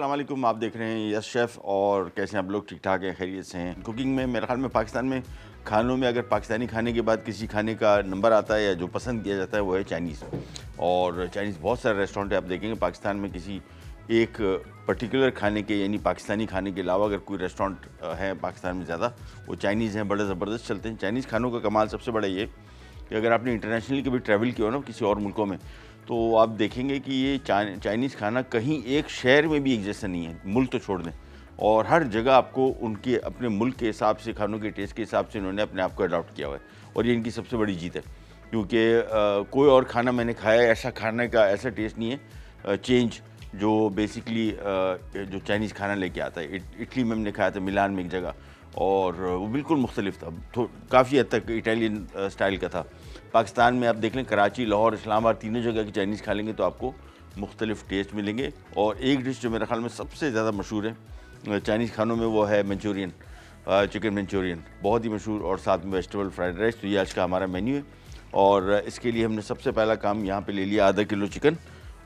वालेकुम, आप देख रहे हैं यस शेफ़ और कैसे आप लोग? ठीक ठाक हैं, खैरियत से हैं। कुकिंग में, मेरे ख्याल में पाकिस्तान में खानों में अगर पाकिस्तानी खाने के बाद किसी खाने का नंबर आता है या जो पसंद किया जाता है, वो है चाइनीज़। और चाइनीज़ बहुत सारे रेस्टोरेंट है, आप देखेंगे पाकिस्तान में किसी एक पर्टिकुलर खाने के, यानी पाकिस्तानी खाने के अलावा अगर कोई रेस्टोरेंट है पाकिस्तान में ज़्यादा, वो चाइनीज़ हैं, बड़े ज़बरदस्त चलते हैं। चाइनीज़ खानों का कमाल सबसे बड़ा ये कि अगर आपने इंटरनेशनली कभी ट्रैवल किया हो ना किसी और मुल्कों में तो आप देखेंगे कि ये चाइनीज़ खाना कहीं एक शहर में भी एक जैसा नहीं है, मुल्क तो छोड़ दें। और हर जगह आपको उनके, अपने मुल्क के हिसाब से, खानों के टेस्ट के हिसाब से इन्होंने अपने आप को अडॉप्ट किया हुआ है। और ये इनकी सबसे बड़ी जीत है, क्योंकि कोई और खाना मैंने खाया, ऐसा खाने का ऐसा टेस्ट नहीं है। चेंज जो बेसिकली जो चाइनीज़ खाना लेके आता है। इटली में हमने खाया था, मिलान में एक जगह। और वो बिल्कुल मुख्तलिफ़ था। काफ़ी हद तक इटालियन स्टाइल का था। पाकिस्तान में आप देख लें, कराची, लाहौर, इस्लामाबाद तीनों जगह की चाइनीज़ खा लेंगे तो आपको मुख्तलिफ़ टेस्ट मिलेंगे। और एक डिश जो मेरे ख्याल में सबसे ज़्यादा मशहूर है चाइनीज़ खानों में वो है मंचूरियन चिकन मंचूरियन बहुत ही मशहूर और साथ में वेजिटेबल फ्राइड राइस तो ये आज का हमारा मेन्यू है। और इसके लिए हमने सबसे पहला काम यहाँ पे ले लिया आधा किलो चिकन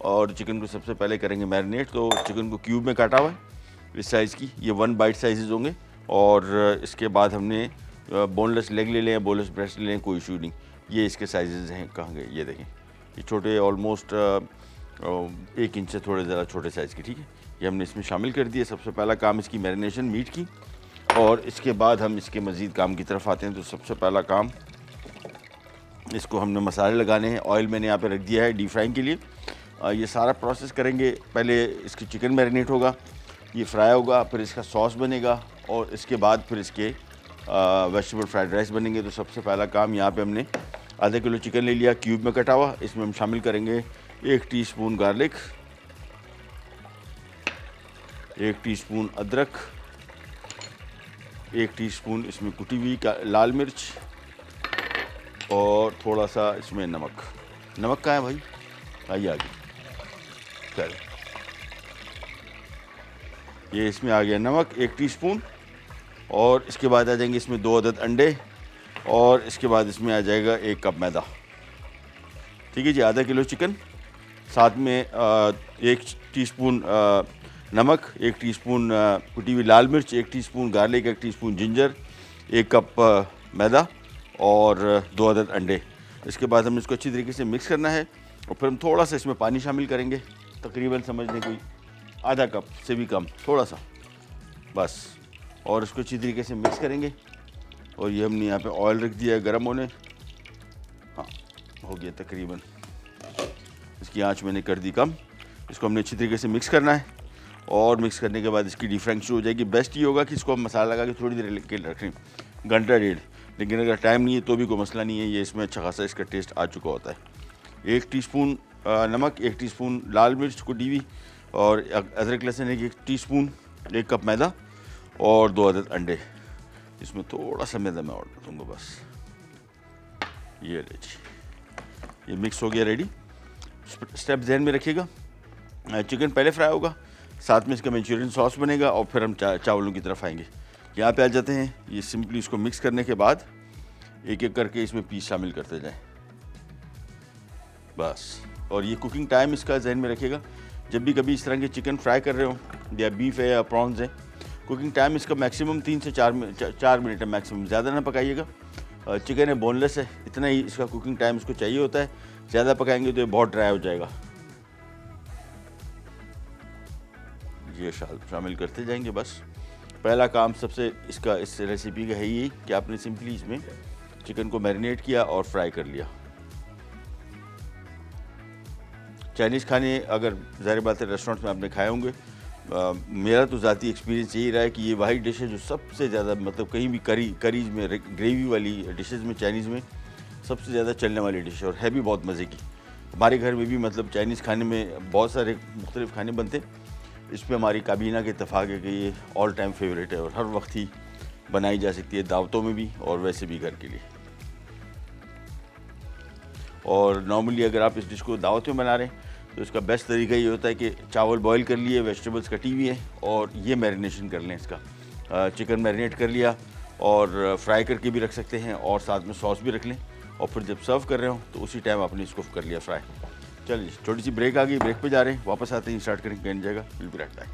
और चिकन को सबसे पहले करेंगे मैरिनेट तो चिकन को क्यूब में काटा हुआ है इस साइज़ की। ये वन बाइट साइज़ होंगे। और इसके बाद हमने बोनलेस लेग ले लें बोनलेस ब्रेस्ट ले लें, कोई इशू नहीं। ये इसके साइजेज़ हैं, कहाँ गए? ये देखें। ये छोटे ऑलमोस्ट एक इंच से थोड़े ज़्यादा छोटे साइज़ के, ठीक है? ये हमने इसमें शामिल कर दिए सबसे पहला काम इसकी मैरिनेशन मीट की और इसके बाद हम इसके मज़ीद काम की तरफ़ आते हैं। तो सबसे पहला काम, इसको हमने मसाले लगाने हैं। ऑयल मैंने यहाँ पे रख दिया है डीप फ्राइंग के लिए। ये सारा प्रोसेस करेंगे। पहले इसकी चिकन मैरिनेट होगा, ये फ्राई होगा, फिर इसका सॉस बनेगा और इसके बाद फिर इसके वेजिटेबल फ्राइड राइस बनेंगे। तो सबसे पहला काम यहाँ पे हमने आधा किलो चिकन ले लिया, क्यूब में कटा हुआ इसमें हम शामिल करेंगे एक टीस्पून गार्लिक, एक टीस्पून अदरक, एक टीस्पून इसमें कुटी हुई लाल मिर्च और थोड़ा सा इसमें नमक। नमक का है भाई? आइए आगे। चलिए ये इसमें आ गया नमक, एक टीस्पून और इसके बाद आ जाएँगे इसमें दो अदद अंडे। और इसके बाद इसमें आ जाएगा एक कप मैदा। ठीक है जी, आधा किलो चिकन, साथ में एक टीस्पून नमक, एक टीस्पून कुटी हुई लाल मिर्च, एक टीस्पून गार्लिक, एक टीस्पून जिंजर, एक कप मैदा और दो अदद अंडे। इसके बाद हम इसको अच्छी तरीके से मिक्स करना है और फिर हम थोड़ा सा इसमें पानी शामिल करेंगे। तकरीबन समझ लें कोई आधा कप से भी कम, थोड़ा सा। बस, और इसको अच्छी तरीके से मिक्स करेंगे। और ये हमने यहाँ पे ऑयल रख दिया है गर्म होने। हाँ हो गया तकरीबन। इसकी आँच मैंने कर दी कम। इसको हमने अच्छी तरीके से मिक्स करना है। और मिक्स करने के बाद इसकी डिफ्रेंस शुरू हो जाएगी। बेस्ट ये होगा कि इसको हम मसाला लगा के थोड़ी देर के रखें। घंटा डेढ़। लेकिन अगर टाइम नहीं है तो भी कोई मसला नहीं है। ये इसमें अच्छा खासा इसका टेस्ट आ चुका होता है। एक टीस्पून नमक, एक टीस्पून लाल मिर्च को डी और अदरक लहसुन एक टी स्पून एक कप मैदा और दो अदद अंडे। इसमें थोड़ा सा मैदा मैं और दूँगा बस। ये ले जी। ये मिक्स हो गया रेडी स्टेप जहन में रखिएगा। चिकन पहले फ्राई होगा साथ में इसका मंचूरियन सॉस बनेगा और फिर हम चा, चावलों की तरफ़ आएँगे। यहाँ पे आ जाते हैं। ये सिंपली इसको मिक्स करने के बाद एक एक करके इसमें पीस शामिल करते जाएँ। बस। और ये कुकिंग टाइम इसका जहन में रखिएगा। जब भी कभी इस तरह के चिकन फ्राई कर रहे हो या बीफ है या प्रॉन्स है कुकिंग टाइम इसका मैक्सिमम तीन से चार चार मिनट है मैक्सिमम। ज़्यादा ना पकाइएगा। चिकन है बोनलेस है, इतना ही इसका कुकिंग टाइम इसको चाहिए होता है। ज़्यादा पकाएँगे तो ये बहुत ड्राई हो जाएगा। ये शामिल करते जाएँगे बस। पहला काम सबसे इसका, इस रेसिपी का है ये कि आपने सिंपली इसमें चिकन को मैरिनेट किया और फ्राई कर लिया। चाइनीज़ खाने अगर ज़ाहिर बात है रेस्टोरेंट्स में आपने खाए होंगे आ, मेरा तो ज़ाती एक्सपीरियंस यही रहा है कि ये वही डिश है जो सबसे ज़्यादा मतलब कहीं भी करी करीज में ग्रेवी वाली डिशेज़ में चाइनीज़ में सबसे ज़्यादा चलने वाली डिश है और है भी बहुत मज़े की। हमारे घर में भी मतलब चाइनीज़ खाने में बहुत सारे मुख्तलिफ़ खाने बनते इस पर हमारी काबीना के इतफाक़ है कि ये ऑल टाइम फेवरेट है और हर वक्त ही बनाई जा सकती है दावतों में भी और वैसे भी घर के लिए। और नॉर्मली अगर आप इस डिश को दावत में बना रहे हैं तो इसका बेस्ट तरीका ये होता है कि चावल बॉईल कर लिए वेजिटेबल्स कटी हुई है और ये मैरिनेशन कर लें इसका। चिकन मैरिनेट कर लिया और फ्राई करके भी रख सकते हैं और साथ में सॉस भी रख लें और फिर जब सर्व कर रहे हो तो उसी टाइम आपने इसको कर लिया फ्राई चलिए छोटी सी ब्रेक आ गई ब्रेक पे जा रहे हैं, वापस आते हैं स्टार्ट करेंगे, कहीं जाएगा विल बी राइट बैक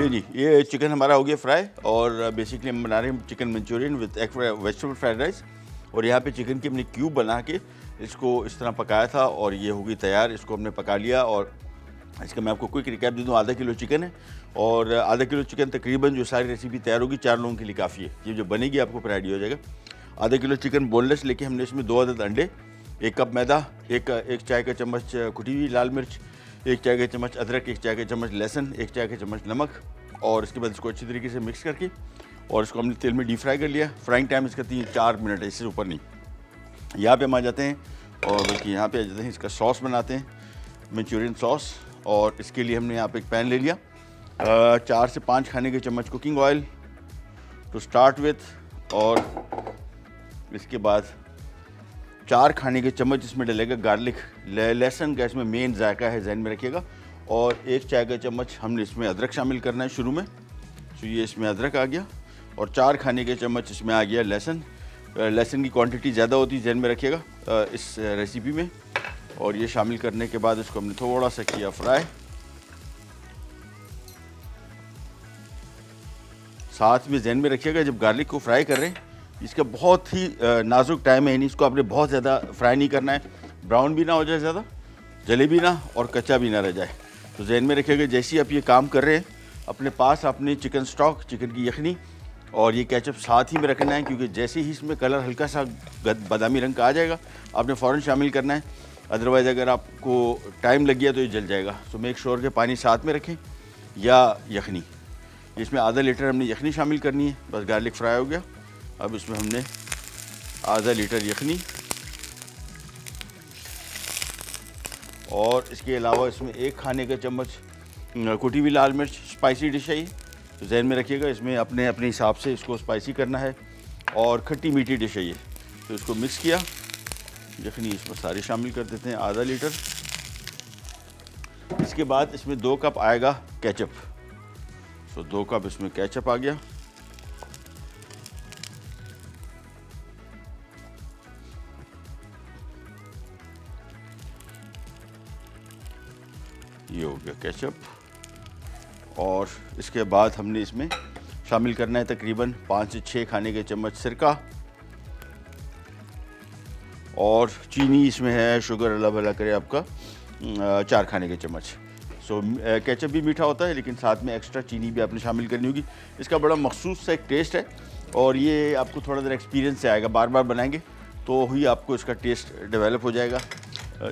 ले जी, ये चिकन हमारा हो गया फ्राई और बेसिकली हम बना रहे हैं chicken manchurian with egg vegetable fried rice और यहाँ पे चिकन की हमने क्यूब बना के इसको इस तरह पकाया था और ये होगी तैयार। इसको हमने पका लिया और इसका मैं आपको क्विक रिकैप दे दूँ। आधा किलो चिकन है और आधा किलो चिकन तकरीबन जो सारी रेसिपी तैयार होगी, चार लोगों के लिए काफ़ी है। ये जो बनेगी आपको फिर आइडिया हो जाएगा। आधा किलो चिकन बोनलेस लेके हमने इसमें दो अदद अंडे, एक कप मैदा, एक एक चाय का चम्मच कुटी हुई लाल मिर्च, एक चाय का चम्मच अदरक, एक चाय का चम्मच लहसुन, एक चाय का चम्मच नमक और इसके बाद इसको अच्छी तरीके से मिक्स करके और इसको हमने तेल में डीप फ्राई कर लिया। फ्राइंग टाइम इसका तीन चार मिनट है, इससे ऊपर नहीं। यहाँ पे हम आ जाते हैं और बल्कि यहाँ पे आ जाते हैं, इसका सॉस बनाते हैं मंचूरियन सॉस। और इसके लिए हमने यहाँ पे एक पैन ले लिया। चार से पाँच खाने के चम्मच cooking oil to start with. और इसके बाद चार खाने के चम्मच इसमें डलेगा गार्लिक। लहसुन का इसमें मेन जायका है, जहन में रखिएगा। और एक चाय का चम्मच हमने इसमें अदरक शामिल करना है शुरू में। तो ये इसमें अदरक आ गया। और चार खाने के चम्मच इसमें आ गया लहसुन। लहसुन की क्वांटिटी ज़्यादा होती है, जहन में रखिएगा। इस रेसिपी में। और ये शामिल करने के बाद इसको हमने थोड़ा सा किया फ्राई साथ में जहन में रखिएगा, जब गार्लिक को फ्राई कर रहे हैं, इसका बहुत ही नाजुक टाइम है इसको आपने बहुत ज़्यादा फ्राई नहीं करना है। ब्राउन भी ना हो जाए ज़्यादा, जले भी ना और कच्चा भी ना रह जाए। तो जहन में रखिएगा, जैसे ही आप ये काम कर रहे हैं, अपने पास अपने चिकन स्टॉक चिकन की यखनी और ये केचप साथ ही में रखना है, क्योंकि जैसे ही इसमें कलर हल्का सा बादामी रंग का आ जाएगा, आपने फ़ौरन शामिल करना है। अदरवाइज़ अगर आपको टाइम लग गया तो ये जल जाएगा। सो मेक श्योर के पानी साथ में रखें या यखनी। इसमें आधा लीटर हमने यखनी शामिल करनी है, बस गार्लिक फ्राई हो गया। अब इसमें हमने आधा लीटर यखनी। और इसके अलावा इसमें एक खाने का चम्मच कुटी हुई लाल मिर्च स्पाइसी डिश है ये। तो जहन में रखिएगा, इसमें अपने अपने हिसाब से इसको स्पाइसी करना है और खट्टी मीठी डिश है ये। तो इसको मिक्स किया। यखनी इसमें सारी शामिल कर देते हैं, आधा लीटर। इसके बाद इसमें दो कप आएगा केचप तो दो कप इसमें केचप आ गया। ये हो गया केचप और इसके बाद हमने इसमें शामिल करना है तकरीबन पाँच से छः खाने के चम्मच सिरका और चीनी इसमें है, शुगर, अल्लाह भला करे आपका चार खाने के चम्मच। सो केचप भी मीठा होता है, लेकिन साथ में एक्स्ट्रा चीनी भी आपने शामिल करनी होगी। इसका बड़ा मखसूस सा एक टेस्ट है और ये आपको थोड़ा देर एक्सपीरियंस से आएगा बार बार बनाएँगे तो ही आपको इसका टेस्ट डेवलप हो जाएगा।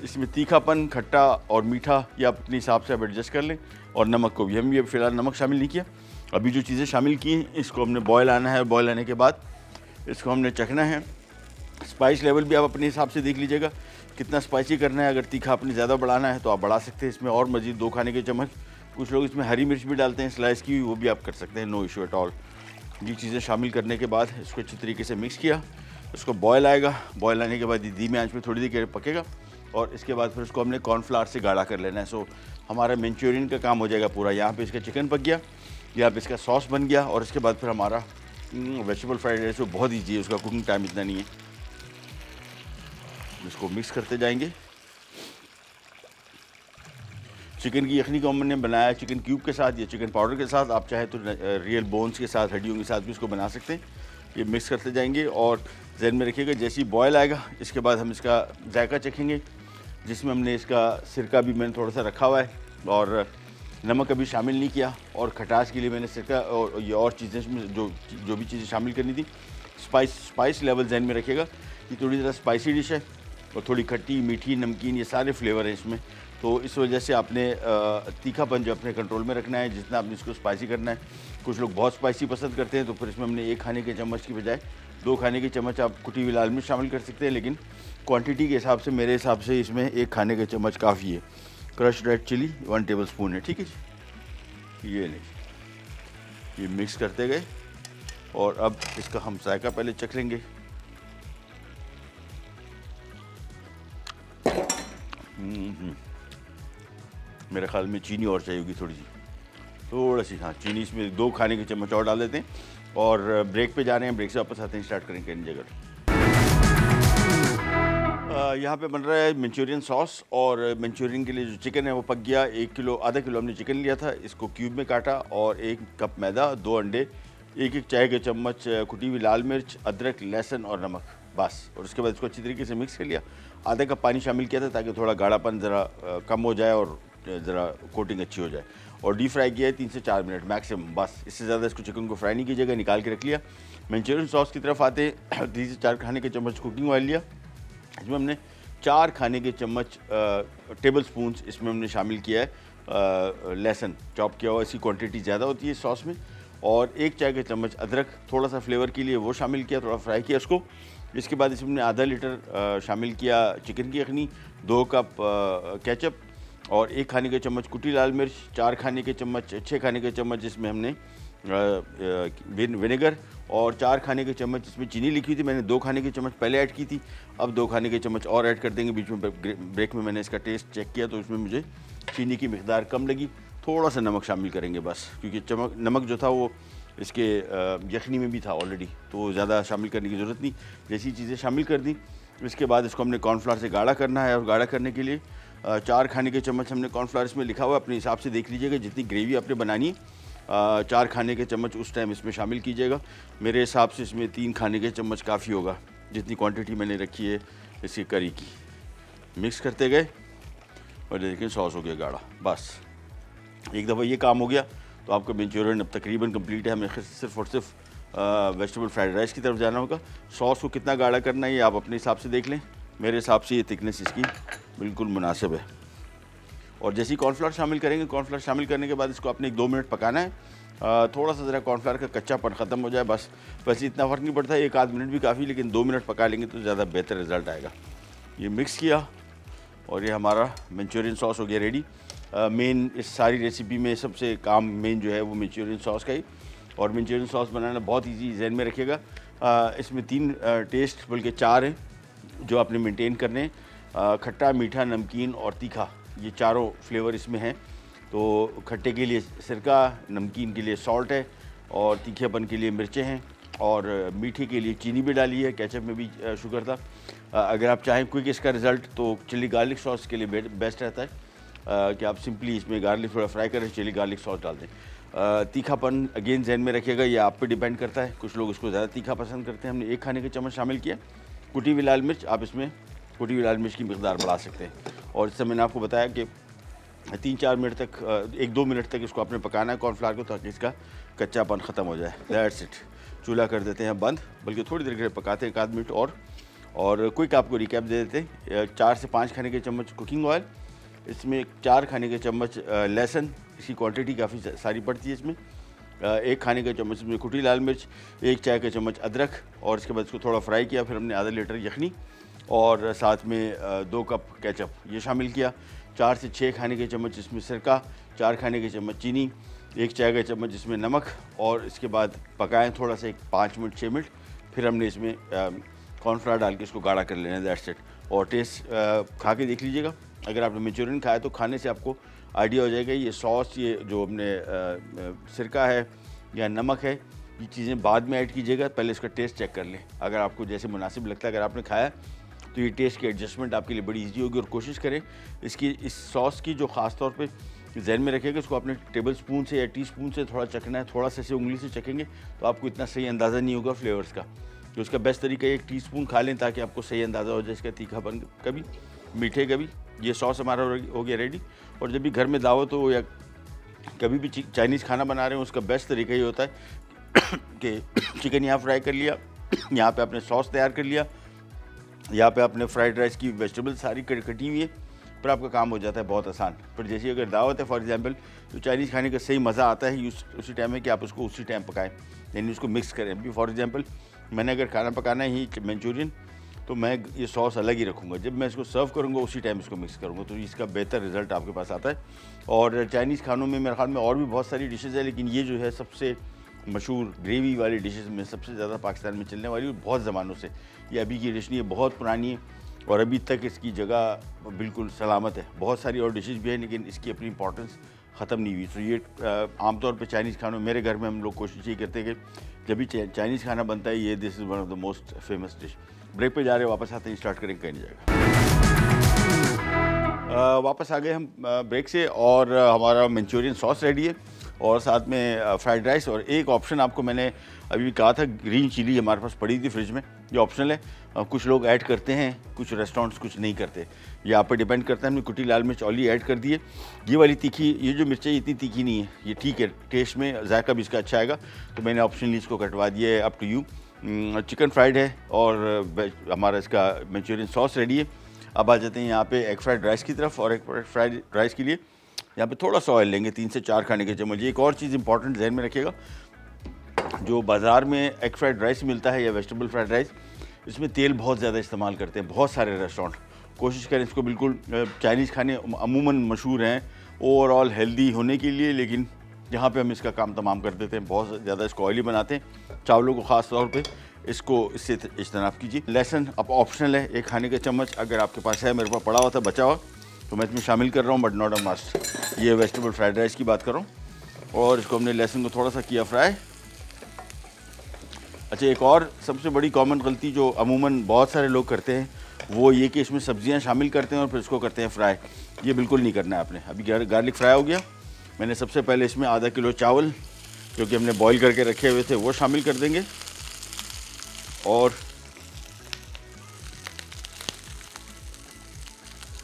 इसमें तीखापन, खट्टा और मीठा, ये आप अपने हिसाब से आप एडजस्ट कर लें। और नमक को भी। हम ये फ़िलहाल नमक शामिल नहीं किया। अभी जो चीज़ें शामिल की हैं, इसको हमने बॉयल आना है बॉयल आने के बाद इसको हमने चखना है। स्पाइस लेवल भी आप अपने हिसाब से देख लीजिएगा। कितना स्पाइसी करना है, अगर तीखा आपने ज़्यादा बढ़ाना है तो आप बढ़ा सकते हैं। इसमें और मज़ीद दो खाने के चम्मच। कुछ लोग इसमें हरी मिर्च भी डालते हैं स्लाइस की वो भी आप कर सकते हैं। नो इशू एट ऑल ये चीज़ें शामिल करने के बाद इसको अच्छी तरीके से मिक्स किया। इसको बॉयल आएगा। बॉयल आने के बाद धीमे आँच में थोड़ी देर पकेगा। और इसके बाद फिर उसको हमने कॉर्नफ्लावर से गाढ़ा कर लेना है। सो हमारा मंचूरियन का काम हो जाएगा पूरा। यहाँ पे इसका चिकन पक गया, यहाँ पे इसका सॉस बन गया और इसके बाद फिर हमारा वेजिटेबल फ्राइड राइस वो बहुत ईजी है, उसका कुकिंग टाइम इतना नहीं है। इसको मिक्स करते जाएँगे। चिकन की यखनी को हमने बनाया चिकन क्यूब के साथ या चिकन पाउडर के साथ। आप चाहे तो रियल बोन्स के साथ, हड्डियों के साथ भी इसको बना सकते हैं। ये मिक्स करते जाएँगे और जहन में रखिएगा। जैसे ही बॉयल आएगा, इसके बाद हम इसका जायका चखेंगे। जिसमें हमने इसका सिरका भी मैंने थोड़ा सा रखा हुआ है और नमक अभी शामिल नहीं किया और खटास के लिए मैंने सिरका और ये और चीज़ें जो जो भी चीज़ें शामिल करनी थी स्पाइस स्पाइस लेवल जहन में रखिएगा। ये थोड़ी ज़रा स्पाइसी डिश है और थोड़ी खट्टी, मीठी, नमकीन, ये सारे फ्लेवर हैं इसमें। तो इस वजह से आपने तीखापन जो अपने कंट्रोल में रखना है, जितना आपने इसको स्पाइसी करना है। कुछ लोग बहुत स्पाइसी पसंद करते हैं तो फिर इसमें हमने एक खाने के चम्मच की बजाय दो खाने के चम्मच आप कुटी हुई लाल मिर्च शामिल कर सकते हैं, लेकिन क्वांटिटी के हिसाब से, मेरे हिसाब से इसमें एक खाने के चम्मच काफ़ी है। Crush red chilli one table है, ठीक है जी? ये नहीं ये मिक्स करते गए, और अब इसका हम जायका पहले चख लेंगे। मेरे ख्याल में चीनी और चाहिए होगी थोड़ी सी। थोड़ा सी हाँ चीनी इसमें दो खाने के चम्मच और डाल देते हैं। और ब्रेक पे जा रहे हैं ब्रेक से वापस आते हैं स्टार्ट करेंगे इन जगह। यहाँ पे बन रहा है मंचूरियन सॉस और मंचूरियन के लिए जो चिकन है, वो पक गया। एक किलो, आधा किलो हमने चिकन लिया था। इसको क्यूब में काटा और एक कप मैदा, दो अंडे, एक एक चाय के चम्मच, कुटी हुई लाल मिर्च, अदरक, लहसुन और नमक, बस। और उसके बाद इसको अच्छी तरीके से मिक्स कर लिया। आधा कप पानी शामिल किया था ताकि थोड़ा गाढ़ापन ज़रा कम हो जाए और ज़रा कोटिंग अच्छी हो जाए। और डीप फ्राई किया है तीन से चार मिनट मैक्सिमम बस। इससे ज़्यादा इसको चिकन को फ्राई नहीं कीजिएगा, निकाल के रख लिया। मंचूरियन सॉस की तरफ़ आते तीन से चार खाने के चम्मच कुकिंग ऑयल लिया। इसमें हमने चार खाने के चम्मच टेबल स्पून इसमें हमने शामिल किया है। लहसुन चॉप किया हुआ इसकी क्वांटिटी ज़्यादा होती है सॉस में। और एक चाय का चम्मच अदरक थोड़ा सा फ्लेवर के लिए वो शामिल किया, थोड़ा फ्राई किया उसको। इसके बाद इसमें हमने आधा लीटर शामिल किया चिकन की यखनी दो कप केचप और एक खाने के चम्मच कुटी लाल मिर्च, चार खाने के चम्मच छः खाने के चम्मच जिसमें हमने विनेगर और चार खाने के चम्मच इसमें चीनी लिखी थी, मैंने दो खाने के चम्मच पहले ऐड की थी, अब दो खाने के चम्मच और ऐड कर देंगे। बीच में ब्रेक में मैंने इसका टेस्ट चेक किया तो उसमें मुझे चीनी की मकदार कम लगी। थोड़ा सा नमक शामिल करेंगे बस, क्योंकि चमक, नमक जो था वो इसके यखनी में भी था ऑलरेडी तो ज़्यादा शामिल करने की ज़रूरत नहीं। जैसी चीज़ें शामिल कर दी, इसके बाद इसको हमने कॉर्नफ्लावर से गाढ़ा करना है। और गाढ़ा करने के लिए चार खाने के चम्मच हमने कॉर्नफ्लावर इसमें लिखा हुआ है। अपने हिसाब से देख लीजिएगा, जितनी ग्रेवी आपने बनानी चार खाने के चम्मच उस टाइम इसमें शामिल कीजिएगा। मेरे हिसाब से इसमें तीन खाने के चम्मच काफ़ी होगा, जितनी क्वांटिटी मैंने रखी है, इसकी करी की। मिक्स करते गए और देखिए सॉस हो गया गाढ़ा, बस। एक दफ़ा ये काम हो गया तो आपका मंचूरियन अब तकरीबन कंप्लीट है। हमें सिर्फ़ और सिर्फ़ वेजिटेबल फ्राइड राइस की तरफ़ जाना होगा। सॉस को कितना गाढ़ा करना है, ये आप अपने हिसाब से देख लें। मेरे हिसाब से ये थिकनेस इसकी बिल्कुल मुनासिब है। और जैसे ही कॉर्नफ्लावर शामिल करेंगे कॉर्नफ्लावर शामिल करने के बाद इसको आपने एक दो मिनट पकाना है। थोड़ा सा ज़रा कॉर्नफ्लावर का कच्चापन ख़त्म हो जाए, बस। वैसे इतना फ़र्क नहीं पड़ता, एक आध मिनट भी काफ़ी, लेकिन दो मिनट पका लेंगे तो ज़्यादा बेहतर रिज़ल्ट आएगा। ये मिक्स किया और ये हमारा मंचूरियन सॉस हो गया रेडी मेन इस सारी रेसिपी में सबसे काम मेन जो है वो मंचूरियन सॉस का ही। और मंचूरियन सॉस बनाना बहुत ईजी जहन में रखिएगा। इसमें तीन टेस्ट बल्कि चार हैं जो आपने मेंटेन करने हैं। खट्टा, मीठा, नमकीन और तीखा। ये चारों फ्लेवर इसमें हैं। तो खट्टे के लिए सिरका, नमकीन के लिए सॉल्ट है और तीखेपन के लिए मिर्चें हैं और मीठे के लिए चीनी भी डाली है कैचअप में भी शुगर था। अगर आप चाहें क्विक इसका रिज़ल्ट तो चिली गार्लिक सॉस के लिए बेस्ट रहता है। कि आप सिंपली इसमें गार्लिक थोड़ा फ्राई करें चिली गार्लिक सॉस डाल दें। तीखापन अगेन जहन में रखिएगा, ये आप पे डिपेंड करता है। कुछ लोग इसको ज़्यादा तीखा पसंद करते हैं। हमने एक खाने के चम्मच शामिल किया, कुटी हुई लाल मिर्च, आप इसमें कुटी हुई लाल मिर्च की मकदार बढ़ा सकते हैं। और इससे मैंने आपको बताया कि तीन चार मिनट तक एक दो मिनट तक इसको आपने पकाना है कॉर्नफ्लावर को ताकि इसका कच्चापन ख़त्म हो जाए। दैट्स इट चूल्हा कर देते हैं बंद, बल्कि थोड़ी देर के लिए पकाते हैं एक आध मिनट और। और क्विक आपको रिकैप दे देते हैं। चार से पाँच खाने के चम्मच कुकिंग ऑयल इसमें चार खाने के चम्मच लहसुन, इसकी क्वांटिटी काफ़ी सारी पड़ती है इसमें। एक खाने के चम्मच इसमें कुटी लाल मिर्च, एक चाय का चम्मच अदरक, और इसके बाद इसको थोड़ा फ्राई किया, फिर हमने आधा लीटर यखनी। और साथ में दो कप केचप ये शामिल किया। चार से छः खाने के चम्मच इसमें सिरका, चार खाने के चम्मच चीनी, एक चाय का चम्मच इसमें नमक और इसके बाद पकाएँ थोड़ा सा एक पाँच मिनट छः मिनट। फिर हमने इसमें कॉर्नफ्लावर डाल के इसको गाढ़ा कर लेना दैट सेट और टेस्ट खा के देख लीजिएगा। अगर आपने मंचूरियन खाया तो खाने से आपको आइडिया हो जाएगा ये सॉस ये जो हमने सिरका है या नमक है, ये चीज़ें बाद में ऐड कीजिएगा, पहले इसका टेस्ट चेक कर लें। अगर आपको जैसे मुनासिब लगता है, अगर आपने खाया तो ये टेस्ट की एडजस्टमेंट आपके लिए बड़ी ईजी होगी और कोशिश करें इसकी, इस सॉस की जो ख़ास तौर पर जहन में रखेगा इसको अपने टेबल स्पून से या टी स्पून से थोड़ा चखना है, थोड़ा सा ऐसे उंगली से चखेंगे तो आपको इतना सही अंदाज़ा नहीं होगा फ्लेवर्स का। तो उसका बेस्ट तरीका एक टी स्पून खा लें ताकि आपको सही अंदाज़ा हो जाए इसका तीखापन कभी, मीठे कभी। ये सॉस हमारा हो गया रेडी और जब भी घर में दावत हो या कभी भी चाइनीज़ खाना बना रहे हो, उसका बेस्ट तरीका ये होता है कि चिकन यहाँ फ्राई कर लिया, यहाँ पे आपने सॉस तैयार कर लिया यहाँ पे आपने फ्राइड राइस की वेजिटेबल सारी कटी हुई है, पर आपका काम हो जाता है बहुत आसान। पर जैसे अगर दावत है फॉर एग्जांपल तो चाइनीज़ खाने का सही मज़ा आता है उसी टाइम में कि आप उसको उसी टाइम पकाएँ, यानी उसको मिक्स करें। अभी फॉर एग्जांपल मैंने अगर खाना पकाना है ही मंचूरियन तो मैं ये सॉस अलग ही रखूँगा। जब मैं इसको सर्व करूँगा, उसी टाइम इसको मिक्स करूँगा तो इसका बेहतर रिज़ल्ट आपके पास आता है। और चाइनीज़ खानों में, मेरे ख्याल में और भी बहुत सारी डिशेज़ है, लेकिन ये जो है सबसे मशहूर ग्रेवी वाली डिशेज़ में, सबसे ज़्यादा पाकिस्तान में चलने वाली बहुत ज़मानों से। ये अभी की डिश नहीं है बहुत पुरानी है और अभी तक इसकी जगह बिल्कुल सलामत है। बहुत सारी और डिशेज़ भी हैं, लेकिन इसकी अपनी इंपॉर्टेंस ख़त्म नहीं हुई। तो ये आमतौर पर चाइनीज़ खानों, मेरे घर में हम लोग कोशिश ये करते हैं कि जब भी चाइनीज़ खाना बनता है, ये this is one of the most famous dish break पे जा रहे हैं, वापस आते हैं स्टार्ट करेंगे कहीं जाएगा। वापस आ गए हम ब्रेक से और हमारा मंचूरियन सॉस रेडी है। और साथ में फ्राइड राइस और एक ऑप्शन आपको मैंने अभी कहा था ग्रीन चिली हमारे पास पड़ी थी फ्रिज में, ये ऑप्शनल है। कुछ लोग ऐड करते हैं, कुछ रेस्टोरेंट्स कुछ नहीं करते। ये आप पर डिपेंड करता है हमने कुटी लाल मिर्च ऑली ऐड कर दिए ये वाली तीखी, ये जो मिर्च इतनी तीखी नहीं है, ये ठीक है टेस्ट में जायका भी इसका अच्छा आएगा। तो मैंने ऑप्शनली इसको कटवा दिया है up to you chicken fried है और हमारा इसका मंचूरियन सॉस रेडी है। अब आ जाते हैं यहाँ पे एग फ्राइड राइस की तरफ़ और एग फ्राइड राइस के लिए। यहाँ पे थोड़ा सा ऑयल लेंगे, तीन से चार खाने के चम्मच। एक और चीज़ इंपॉर्टेंट जहन में रखिएगा, जो बाज़ार में एग फ्राइड राइस मिलता है या वेजिटेबल फ्राइड राइस इसमें तेल बहुत ज़्यादा इस्तेमाल करते हैं, बहुत सारे रेस्टोरेंट कोशिश करें इसको बिल्कुल चाइनीज़ खाने अमूमन मशहूर हैं ओवरऑल हेल्दी होने के लिए, लेकिन यहाँ पे हम इसका काम तमाम कर देते हैं, बहुत ज़्यादा इसको ऑयली बनाते हैं। चावलों को ख़ास तौर पे इसको, इससे इज्तनाब कीजिए। लहसन अब ऑप्शनल है, एक खाने का चम्मच, अगर आपके पास है, मेरे पास पड़ा हुआ था, बचा हुआ। तो मैं इसमें शामिल कर रहा हूँ बट नॉट अ मस्ट ये वेजिटेबल फ्राइड राइस की बात कर रहा हूँ। और इसको हमने लहसुन को थोड़ा सा किया फ्राई अच्छा एक और सबसे बड़ी कॉमन गलती जो अमूमन बहुत सारे लोग करते हैं, वो ये कि इसमें सब्ज़ियाँ शामिल करते हैं और फिर इसको करते हैं फ्राई ये बिल्कुल नहीं करना है आपने। अभी गार्लिक फ्राई हो गया। मैंने सबसे पहले इसमें आधा किलो चावल, जो कि हमने बॉईल करके रखे हुए थे, वो शामिल कर देंगे। और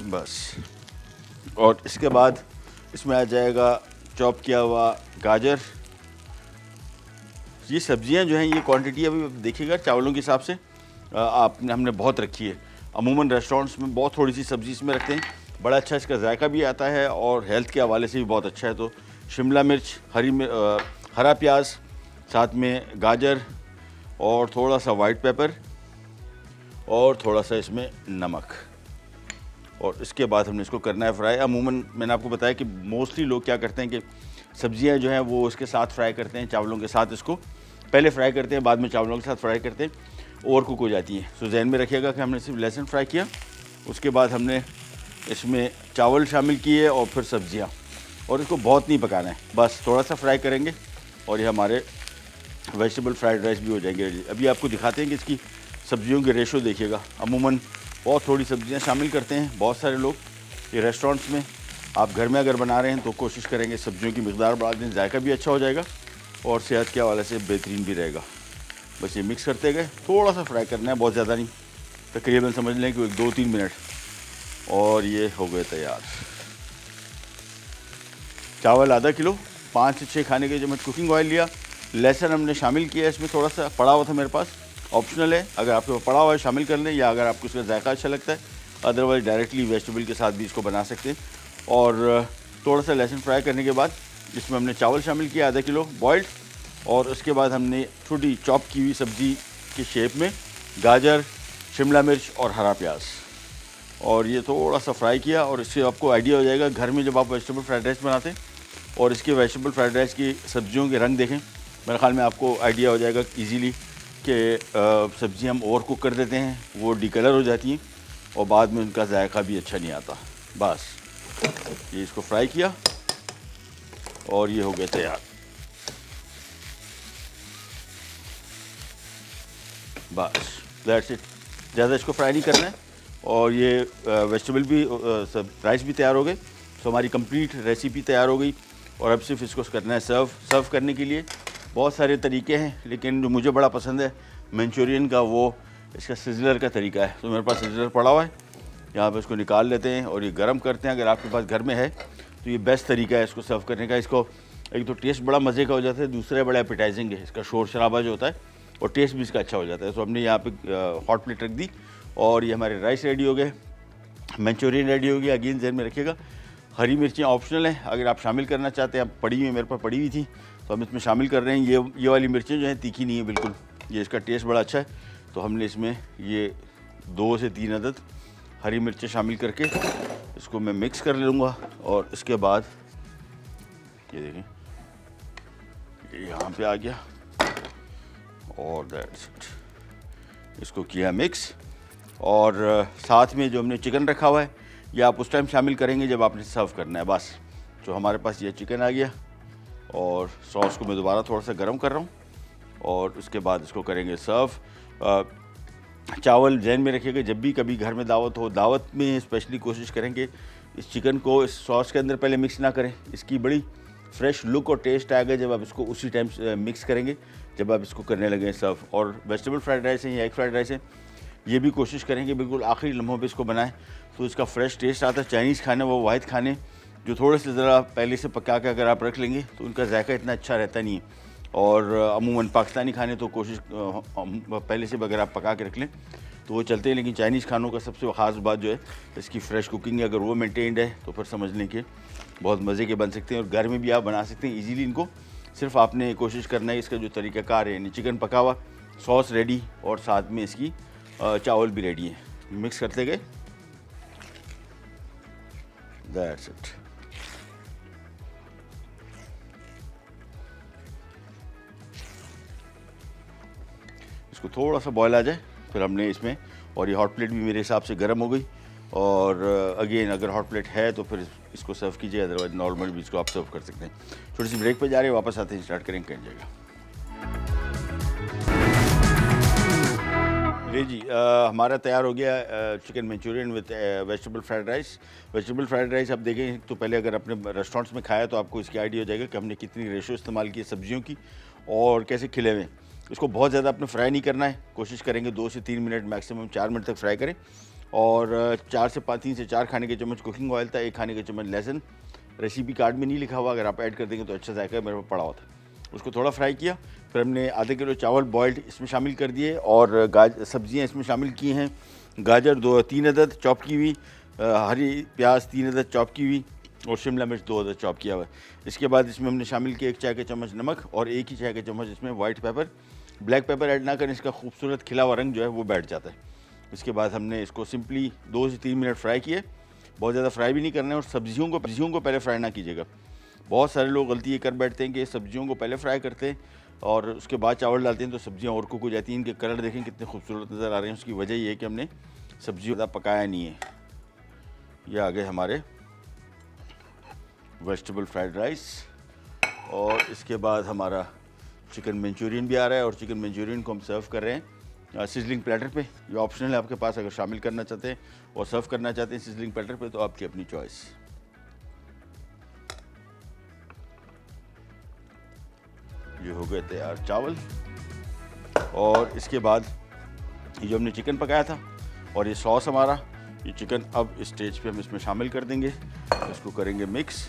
बस। और इसके बाद इसमें आ जाएगा चॉप किया हुआ गाजर। ये सब्ज़ियाँ जो हैं ये क्वांटिटी अभी देखिएगा चावलों के हिसाब से आपने हमने बहुत रखी है। अमूमन रेस्टोरेंट्स में बहुत थोड़ी सी सब्ज़ी इसमें रखते हैं। बड़ा अच्छा इसका जायका भी आता है और हेल्थ के हवाले से भी बहुत अच्छा है तो। शिमला मिर्च हरी आ, हरा प्याज साथ में गाजर और थोड़ा सा वाइट पेपर और थोड़ा सा इसमें नमक। और इसके बाद हमने इसको करना है फ्राई। अमूमन मैंने आपको बताया कि मोस्टली लोग क्या करते हैं कि सब्ज़ियाँ जो हैं वो उसके साथ फ्राई करते हैं, चावलों के साथ इसको। पहले फ्राई करते हैं, बाद में चावलों के साथ फ्राई करते हैं ओवर कुक हो जाती है। सो जहन में रखिएगा कि हमने सिर्फ़ लहसुन फ्राई किया, उसके बाद हमने इसमें चावल शामिल किए और फिर सब्ज़ियाँ। और इसको बहुत नहीं पकाना है, बस थोड़ा सा फ्राई करेंगे और ये हमारे वेजिटेबल फ्राइड राइस भी हो जाएँगे। अभी आपको दिखाते हैं कि इसकी सब्जियों के रेशो देखिएगा। अमूमन बहुत थोड़ी सब्ज़ियाँ शामिल करते हैं, बहुत सारे लोग ये रेस्टोरेंट्स में। आप घर में अगर बना रहे हैं तो कोशिश करेंगे सब्जियों की मकदार बढ़ा दें, जायका भी अच्छा हो जाएगा और सेहत के हवाले से बेहतरीन भी रहेगा। बस ये मिक्स करते गए थोड़ा सा फ्राई करना है, बहुत ज़्यादा नहीं। तकरीबन समझ लें कि एक दो तीन मिनट और ये हो गए तैयार। चावल आधा किलो, पाँच से छः खाने के जो मैं कुकिंग ऑयल लिया, लहसुन हमने शामिल किया, इसमें थोड़ा सा पड़ा हुआ था मेरे पास। ऑप्शनल है, अगर आपके पास पड़ा हुआ है, शामिल कर लें, या अगर आपको इसका जायका अच्छा लगता है अदरवाइज़ डायरेक्टली वेजिटेबल के साथ भी इसको बना सकते हैं। और थोड़ा सा लहसुन फ्राई करने के बाद इसमें हमने चावल शामिल किया, आधा किलो बॉयल्ड और उसके बाद हमने छोटी चॉप की हुई सब्ज़ी के शेप में गाजर, शिमला मिर्च और हरा प्याज। और ये थोड़ा सा फ्राई किया, और इससे आपको आइडिया हो जाएगा, घर में जब आप वेजिटेबल फ्राइड राइस बनाते हैं, और इसके वेजिटेबल फ्राइड राइस की सब्जियों के रंग देखें, मेरे ख्याल में आपको आइडिया हो जाएगा ईजीली कि सब्ज़ी हम ओवर कुक कर देते हैं, वो डिकलर हो जाती हैं और बाद में उनका जायका भी अच्छा नहीं आता। बस, ये इसको फ्राई किया और ये हो गया तैयार। बस दैट्स इट ज़्यादा इसको फ्राई नहीं करना है और ये वेजिटेबल भी सब राइस भी तैयार हो गए। तो हमारी कंप्लीट रेसिपी तैयार हो गई और अब सिर्फ़ इसको करना है सर्व सर्व करने के लिए बहुत सारे तरीके हैं, लेकिन जो मुझे बड़ा पसंद है मंचूरियन का वो, इसका सिजलर का तरीका है। तो मेरे पास सिजलर पड़ा हुआ है। यहाँ पे इसको निकाल लेते हैं और ये गर्म करते हैं। अगर आपके पास घर में है तो ये बेस्ट तरीका है इसको सर्व करने का। इसको एक तो टेस्ट बड़ा मज़े का हो जाता है, दूसरा बड़ा एपिटाइजिंग है। इसका शोर शराबा जो होता है, और टेस्ट भी इसका अच्छा हो जाता है। तो हमने यहाँ पे हॉट प्लेट रख दी और ये हमारे राइस रेडी हो गए। मंचूरियन रेडी हो गया। अगेन जहन में रखिएगा। हरी मिर्चें ऑप्शनल हैं। अगर आप शामिल करना चाहते हैं, आप पड़ी हुई, मेरे पास पड़ी हुई थी तो हम इसमें शामिल कर रहे हैं। ये ये वाली मिर्चें जो हैं, तीखी नहीं है बिल्कुल। ये इसका टेस्ट बड़ा अच्छा है। तो हमने इसमें ये दो से तीन अदद हरी मिर्चें शामिल करके इसको मैं मिक्स कर लूँगा और इसके बाद ये देखें, ये यहाँ पे आ गया और दैट्स इट इसको किया मिक्स और साथ में जो हमने चिकन रखा हुआ है, ये आप उस टाइम शामिल करेंगे जब आपने सर्व करना है। बस तो हमारे पास ये चिकन आ गया। और सॉस को मैं दोबारा थोड़ा सा गर्म कर रहा हूँ और उसके बाद इसको करेंगे सर्व। चावल जहन में रखिएगा, जब भी कभी घर में दावत हो, दावत में स्पेशली कोशिश करेंगे। इस चिकन को इस सॉस के अंदर पहले मिक्स ना करें। इसकी बड़ी फ्रेश लुक और टेस्ट आएगा जब आप इसको उसी टाइम मिक्स करेंगे, जब आप इसको करने लगे सर्व। और वेजिटेबल फ्राइड राइस है या एग फ्राइड राइस है, ये भी कोशिश करेंगे, बिल्कुल आखिरी लम्हों पे इसको बनाएँ। तो इसका फ्रेश टेस्ट आता है। चाइनीज़ खाने, वो वाहिद खाने। जो थोड़े से ज़रा पहले से पका के अगर आप रख लेंगे तो उनका जायका इतना अच्छा रहता नहीं है। और अमूमन पाकिस्तानी खाने तो कोशिश पहले से अगर आप पका के रख लें तो वो चलते हैं। लेकिन चाइनीज़ खानों का सबसे ख़ास बात जो है, इसकी फ़्रेश कुकिंग अगर वो मेंटेन्ड है तो फिर समझ लें कि बहुत मज़े के बन सकते हैं और घर में भी आप बना सकते हैं इजीली इनको। सिर्फ़ आपने कोशिश करना है इसका जो तरीक़ाकार है यानी चिकन पका हुआ, सॉस रेडी और साथ में इसकी चावल भी रेडी है। मिक्स करते गए। दैट्स इट इसको थोड़ा सा बॉयल आ जाए फिर हमने इसमें और ये हॉट प्लेट भी मेरे हिसाब से गर्म हो गई। और अगेन अगर हॉट प्लेट है तो फिर इसको सर्व कीजिए अदरवाइज़ नॉर्मल भी इसको आप सर्व कर सकते हैं। छोटी सी ब्रेक पर जा रहे हैं वापस आते हैं स्टार्ट करेंगे कहीं जाएगा। जी जी आ, हमारा तैयार हो गया आ, chicken manchurian with vegetable fried rice vegetable fried rice आप देखें तो पहले अगर अपने रेस्टोरेंट्स में खाया तो आपको इसकी आइडिया हो जाएगा कि हमने कितनी रेशो इस्तेमाल की सब्जियों की और कैसे खिले हुए इसको बहुत ज़्यादा अपने फ्राई नहीं करना है। कोशिश करेंगे दो से तीन मिनट, मैक्सिमम चार मिनट तक फ्राई करें। और चार से पाँच, तीन से चार खाने के चम्मच कुकिंग ऑयल था, एक खाने के चम्मच लहसन। रेसिपी कार्ड में नहीं लिखा हुआ, अगर आप ऐड कर देंगे तो अच्छा जायका मेरे पास पड़ा हुआ था। उसको थोड़ा फ्राई किया, फिर हमने आधे किलो चावल बॉयल्ड इसमें शामिल कर दिए और गाज, सब्ज़ियाँ इसमें शामिल की हैं। गाजर दो, तीन अदद चॉप की हुई हरी प्याज तीन अदद चॉप की हुई और शिमला मिर्च दो अदद चॉप किया हुआ। इसके बाद इसमें हमने शामिल किया एक चाय का चम्मच नमक और एक ही चाय का चम्मच इसमें white pepper black pepper add ना करें, इसका खूबसूरत खिला हुआ रंग जो है वो बैठ जाता है। इसके बाद हमने इसको सिंपली दो से तीन मिनट फ्राई किए। बहुत ज़्यादा फ्राई भी नहीं करना है और सब्जियों को सब्जियों को पहले फ्राई ना कीजिएगा। बहुत सारे लोग गलती ये कर बैठते हैं कि सब्जियों को पहले फ्राई करते हैं और उसके बाद चावल डालते हैं तो सब्ज़ियाँ और कुक हो जाती हैं। इनके कलर देखें कितने खूबसूरत नज़र आ रहे हैं। उसकी वजह ये है कि हमने सब्ज़ी ज़्यादा पकाया नहीं है। ये आ गए हमारे वेजिटेबल फ्राइड राइस और इसके बाद हमारा चिकन मंचूरियन भी आ रहा है और चिकन मंचूरियन को हम सर्व कर रहे हैं। सिजलिंग प्लेटर पे ये ऑप्शनल है आपके पास, अगर शामिल करना चाहते हैं और सर्व करना चाहते हैं सिजलिंग प्लेटर पे तो आपकी अपनी चॉइस ये हो गए तैयार चावल। और इसके बाद ये जो हमने चिकन पकाया था, और ये सॉस हमारा, ये चिकन अब स्टेज पे हम इसमें शामिल कर देंगे। इसको करेंगे मिक्स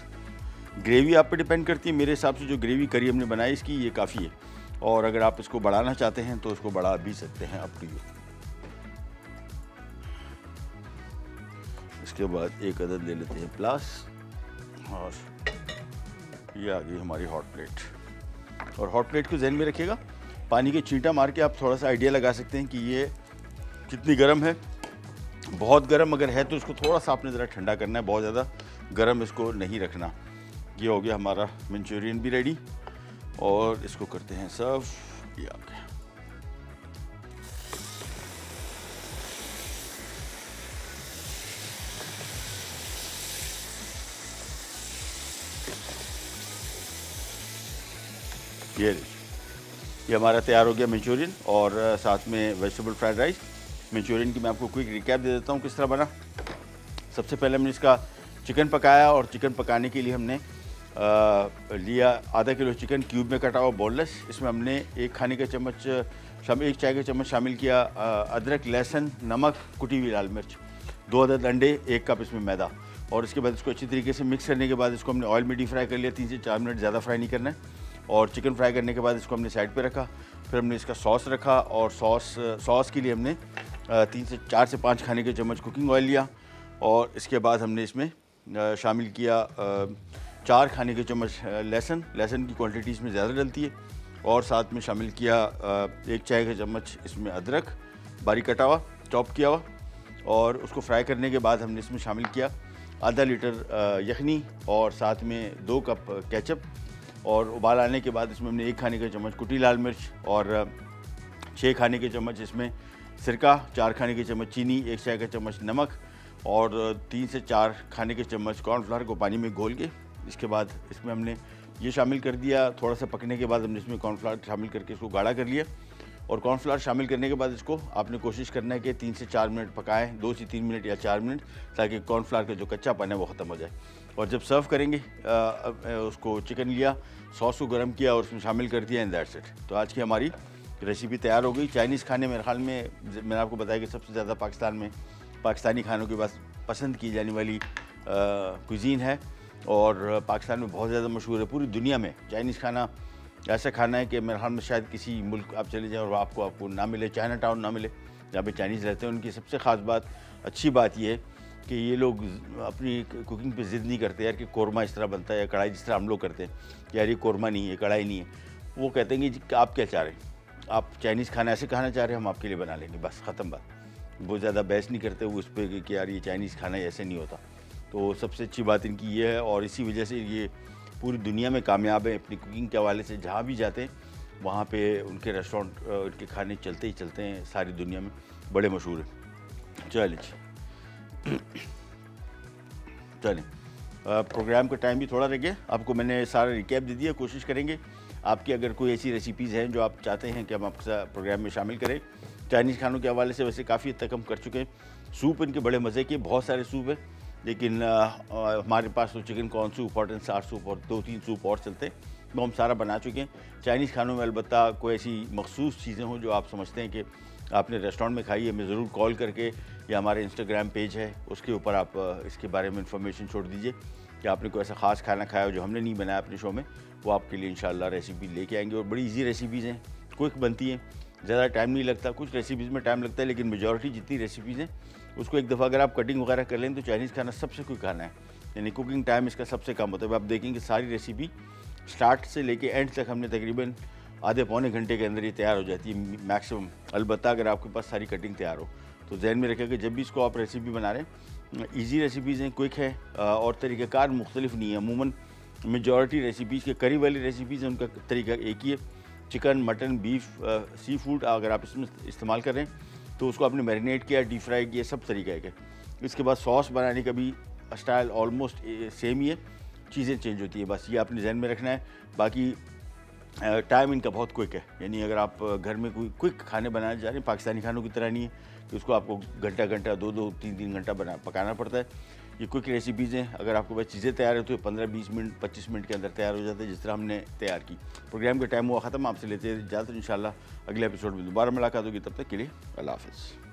ग्रेवी आप पे डिपेंड करती है। मेरे हिसाब से जो ग्रेवी करी हमने बनाई, इसकी ये काफ़ी है। और अगर आप इसको बढ़ाना चाहते हैं तो इसको बढ़ा भी सकते हैं अप टू यू इसके बाद एक अदद ले लेते हैं प्लास। और ये आ गई हमारी हॉट प्लेट। और हॉट प्लेट को जहन में रखिएगा, पानी के चींटा मार के आप थोड़ा सा आइडिया लगा सकते हैं कि ये कितनी गर्म है। बहुत गर्म अगर है तो इसको थोड़ा सा आपने ज़रा ठंडा करना है, बहुत ज़्यादा गर्म इसको नहीं रखना। ये हो गया हमारा मंचूरियन भी रेडी और इसको करते हैं सर्व ये ये ये हमारा तैयार हो गया मंचूरियन और साथ में वेजिटेबल फ्राइड राइस मंचूरियन की मैं आपको क्विक रिकैप दे देता हूँ किस तरह बना। सबसे पहले हमने इसका चिकन पकाया और चिकन पकाने के लिए हमने लिया आधा किलो चिकन क्यूब में कटा हुआ बोनलेस। इसमें हमने एक खाने का चम्मच एक चाय का चम्मच शामिल किया अदरक, लहसुन, नमक, कुटी हुई लाल मिर्च, दो अदद अंडे, एक कप इसमें मैदा। और इसके बाद इसको अच्छी तरीके से मिक्स करने के बाद इसको हमने ऑयल में डी फ्राई कर लिया, तीन से चार मिनट ज़्यादा फ्राई नहीं करना है। और चिकन फ्राई करने के बाद इसको हमने साइड पर रखा, फिर हमने इसका सॉस रखा और सॉस सॉस के लिए हमने तीन से चार से पाँच खाने के चम्मच कुकिंग ऑयल लिया। और इसके बाद हमने इसमें शामिल किया चार खाने के चम्मच लहसन लहसन की क्वांटिटी इसमें ज़्यादा डलती है और साथ में शामिल किया एक चाय का चम्मच, इसमें अदरक, बारीक कटा हुआ, चॉप किया हुआ और उसको फ्राई करने के बाद हमने इसमें शामिल किया आधा लीटर यखनी और साथ में दो कप केचप और उबाल आने के बाद इसमें हमने एक खाने का चम्मच कुटी लाल मिर्च और छः खाने के चम्मच इसमें सिरका, चार खाने के चम्मच चीनी, एक चाय का चम्मच नमक और तीन से चार खाने के चम्मच कॉर्नफ्लावर को पानी में घोल के इसके बाद इसमें हमने ये शामिल कर दिया थोड़ा सा पकने के बाद हमने इसमें कॉर्नफ्लावर शामिल करके इसको गाढ़ा कर लिया। और कॉर्नफ्लावर शामिल करने के बाद इसको आपने कोशिश करना है कि तीन से चार मिनट पकाएँ दो से तीन मिनट या चार मिनट ताकि कॉर्नफ्लावर का जो कच्चा पान है वो ख़त्म हो जाए। और जब सर्व करेंगे आ, उसको चिकन लिया सॉस को गर्म किया और उसमें शामिल कर दिया इन दैट सेट तो आज की हमारी रेसिपी तैयार हो गई। चाइनीज़ खाने मेरे ख्याल में मैंने आपको बताया कि सबसे ज़्यादा पाकिस्तान में पाकिस्तानी खानों के पास पसंद की जाने वाली कुजीन है। और पाकिस्तान में बहुत ज़्यादा मशहूर है पूरी दुनिया में। चाइनीज़ खाना, ऐसा खाना है कि मेरे ख्याल में शायद किसी मुल्क आप चले जाएँ और आपको आपको ना मिले चाइना टाउन ना मिले, जहाँ पे चाइनीज़ रहते हैं। उनकी सबसे ख़ास बात, अच्छी बात यह है कि ये लोग अपनी कुकिंग पे ज़िद नहीं करते यार कि कौरमा इस तरह बनता है या कढ़ाई, जिस तरह हम लोग करते हैं यार ये कौरमा नहीं है, कढ़ाई नहीं है। वो कहते हैं कि आप क्या चाह रहे हैं? आप चाइनीज़ खाना ऐसे खाना चाह रहे हैं, हम आपके लिए बना लेंगे, बस, ख़त्म बात। वो ज़्यादा बहस नहीं करते, वो उस पर कि यार ये चाइनीज़ खाना ऐसे नहीं होता। तो सबसे अच्छी बात इनकी ये है और इसी वजह से ये पूरी दुनिया में कामयाब है। अपनी कुकिंग के हवाले से जहाँ भी जाते हैं, वहाँ पे उनके रेस्टोरेंट उनके खाने चलते ही चलते हैं सारी दुनिया में, बड़े मशहूर हैं। चलिए जी चलें प्रोग्राम का टाइम भी थोड़ा रह गया। आपको मैंने सारा रिकैप दे दिया, कोशिश करेंगे। आपकी अगर कोई ऐसी रेसिपीज़ हैं जो आप चाहते हैं कि हम आपके साथ प्रोग्राम में शामिल करें चाइनीज़ खानों के हवाले से वैसे काफ़ी हद तक हम कर चुके हैं। सूप इनके बड़े मज़े के बहुत सारे सूप हैं। लेकिन हमारे पास तो chicken corn soup hot and sour soup और दो तीन सूप और चलते हैं वो हम सारा बना चुके हैं। चाइनीज़ खानों में अलबत् कोई ऐसी मखसूस चीज़ें हों जो आप समझते हैं कि आपने रेस्टोरेंट में खाई है हमें ज़रूर कॉल करके या हमारे इंस्टाग्राम पेज है, उसके ऊपर आप इसके बारे में इंफॉर्मेशन छोड़ दीजिए कि आपने कोई ऐसा ख़ास खाना खाया जो हमने नहीं बनाया अपने शो में, वो आपके लिए इंशाल्लाह रेसिपी लेके आएँगे और बड़ी ईजी रेसिपीज़ हैं क्विक बनती हैं। ज़्यादा टाइम नहीं लगता, कुछ रेसिपीज़ में टाइम लगता है, लेकिन मेजॉरिटी जितनी रेसिपीज़ हैं उसको एक दफ़ा अगर आप कटिंग वगैरह कर लें तो चाइनीज़ खाना सबसे क्विक खाना है। यानी कुकिंग टाइम इसका सबसे कम होता है। आप देखेंगे सारी रेसिपी स्टार्ट से लेके एंड तक हमने तकरीबन आधे पौने घंटे के अंदर ये तैयार हो जाती है। मैक्सिमम अलबत् अगर आपके पास सारी कटिंग तैयार हो तो जहन में रखें कि जब भी इसको आप रेसिपी बना रहे हैं ईजी रेसिपीज़ हैं क्विक है और तरीक़ाकार मुख्तलिफ़ नहीं है। अमूमन मेजॉरिटी रेसिपीज़ के करी वाली रेसिपीज़ हैं, उनका तरीका एक ही है। Chicken mutton beef seafood अगर आप इसमें इस्तेमाल कर रहे हैं तो उसको आपने मैरिनेट किया, डीप फ्राई किया, सब तरीके के इसके बाद सॉस बनाने का भी स्टाइल ऑलमोस्ट सेम ही है। चीज़ें चेंज होती है, बस ये आपने जहन में रखना है। बाकी टाइम इनका बहुत क्विक है। यानी अगर आप घर में कोई क्विक खाने बनाने जा रहे हैं, पाकिस्तानी खानों की तरह नहीं है तो उसको आपको घंटा घंटा दो दो तीन तीन घंटा बना, पकाना पड़ता है। ये क्विक रेसिपीज़ हैं। अगर आपके पास चीज़ें तैयार है तो पंद्रह, बीस मिनट, पच्चीस मिनट के अंदर तैयार हो जाते हैं, जिस तरह हमने तैयार की। प्रोग्राम का टाइम हुआ ख़त्म, आपसे लेते हैं ज़्यादातर इन अगले एपिसोड में दोबारा मुलाकात होगी, तब तक के लिए अल्लाह हाफ़